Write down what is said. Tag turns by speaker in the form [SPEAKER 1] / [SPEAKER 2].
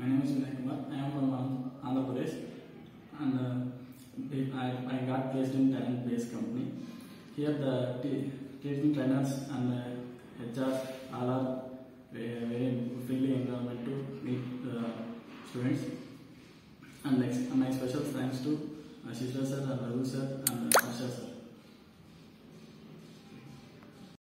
[SPEAKER 1] My name is Vinay Kumar. I am from Andhra Pradesh, and uh, I, I got placed in talent based company. Here the teaching trainers and uh, HR all are very, very friendly environment to meet the students. And next, and my special thanks to uh, Shishra sir and Raghu sir and sir.